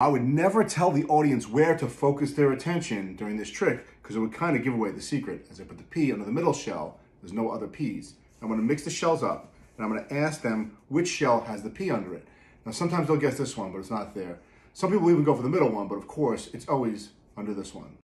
I would never tell the audience where to focus their attention during this trick because it would kind of give away the secret. As I put the pea under the middle shell, there's no other peas. I'm going to mix the shells up and I'm going to ask them which shell has the pea under it. Now sometimes they'll guess this one, but it's not there. Some people even go for the middle one, but of course it's always under this one.